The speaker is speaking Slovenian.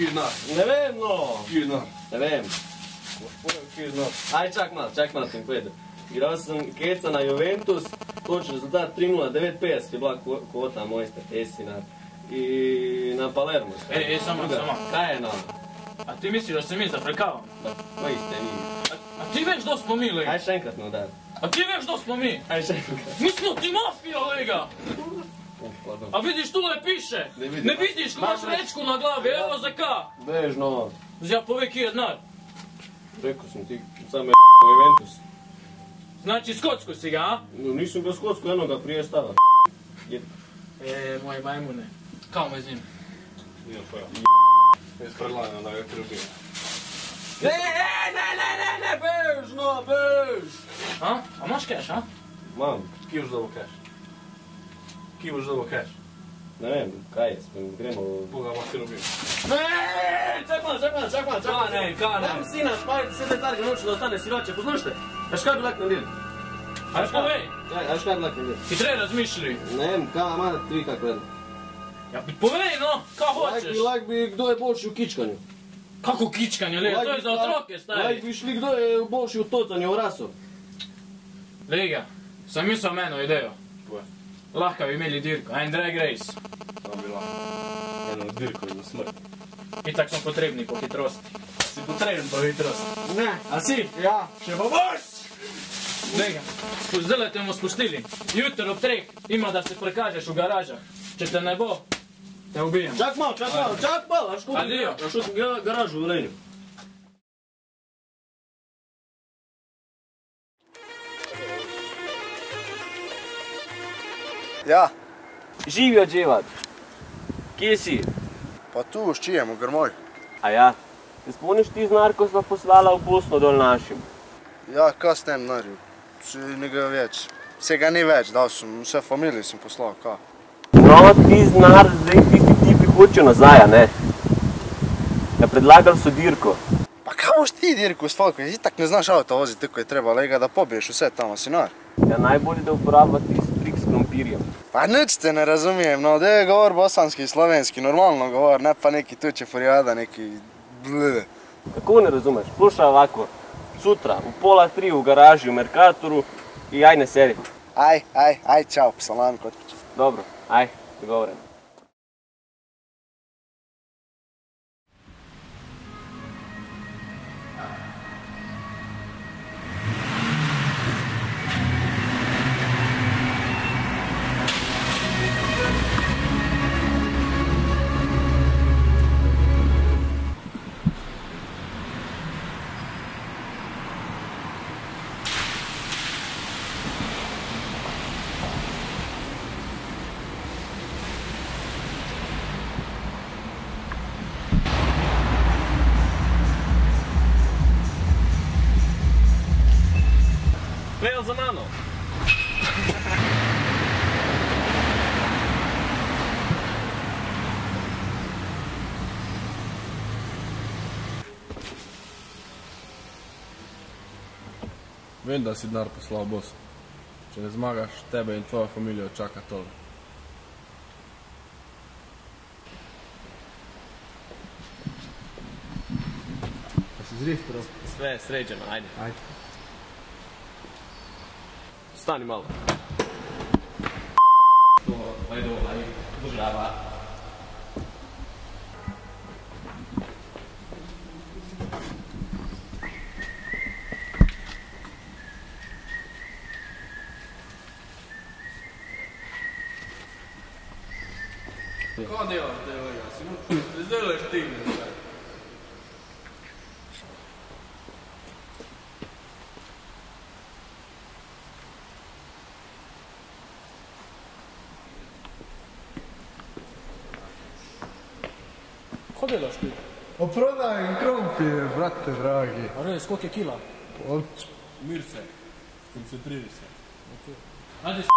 Kjernar. Ne vem, no. Kjernar. Ne vem. Aj, čak malo, čak malo sem povedal. Igral sem Keca na Juventus, točen rezultat 3-0, 9-50 je bila kvota mojster Esina. I na Palermo. Ej, ej, samo, samo. Kaj je na? A ti misliš da se mi zafrekavamo? Pa, Koji ste vi? A, a ti veš da smo mi, lega? Aj še enkrat me udari. A ti veš da smo mi? Aj še enkrat. Mi smo ti mafija, lega! Pardon. A vidiš, tu le piše! Ne vidim. Ne vidiš, imaš vrečku na glavi, evo za ka! Bežno. Zja pove kje je denar. Rekao sam ti, sam je Juventus. Znači, skocko si ga, a? No, nisam ga skocko jednoga prije stava. Je, E, moje majmune. Kao me z njim? Nije pojel. Jaz predlagam, da ga. Ne, ne, ne, ne, ne, bežno, bež! A? A imaš keš, a? Mam, Kje dobil cash? Kje boš dobil cash? ne vem, kaj je, smo, gremo... Boga boš krbijo. Ne, čak malo, čak malo, čak malo, čak malo. Ka ne, ka ne. Dam sina, spavajte se starega noću da ostane siroče, poznaš te? Aš kaj bi lak naredil? Aj povej, Aj, aš kaj bi lak naredil? ti treba razmišljati. Ne vem, kaj ima tri kak vedno. Ja, povej no, ka Lak hoćeš? bi, lak bi, kdo je boljši u kičkanju. Kako kičkanje, lega, to je za otroke, stari. bi šli, kdo je boljši u tocanju, u rasu. Lega, sam mislil meno idejo. Lahko bi imeli dirko, en drag race. Tam bi lahko. Eno dirko in smrt. Itak smo potrebni po hitrosti. Si potreben po hitrosti. Ne, A si? ja. Še pa boš! Spu- zdaj te bomo spustili. Jutro ob treh ima da se prekažeš v garažah. Če te ne bo, te ubijem. Čak malo, čak malo, čak malo, Adio. aš kupim ga- garažu u Lenju. Ja, Živio dževat. Kje si? pa tu s čijem, u Grmoj. A ja, se spomniš ti znar, ko sva poslala v Bosno dol našim? Ja, kaj s tem naril? Če njega več. Vsega ni več, dal sem, vse familije sem poslal, kaj? No, ti znar, zdaj tisti tipi hočejo nazaj, a ne? Ja, predlagali so dirko. Pa kaj boš ti dirku s folkom, itak ne znaš avto voziti, tako je treba, lega da pobiješ vse tamo, si nar. Ja, najbolje da uporablja Pa nič te ne razumijem, no, je govor bosanski, slovenski, normalno govor, ne pa neki tuče furijada, neki bleh. Kako ne razumeš? Slušaj ovako, sutra v pola tri v garaži v Mercatoru i aj ne seri. Aj, aj, aj, čao, salam kod kuće. Dobro, aj, dogovoreno. Za mano. Vem, da si denar poslal v Bosno. Če ne zmagaš, tebe in tvojo familijo čaka tole. Pa si zrihtro? Sve je sređeno, ajde. Ajde. stani malo. To ledo ovaj država. Kao ne, ovo je, ovdje, ovdje, ovdje, ti mi, prodjelaš ti? O, prodajem krompije, brate dragi. A res, koliko je kila? Od... Mir se. Koncentriraj se. Okay. Ajde s***.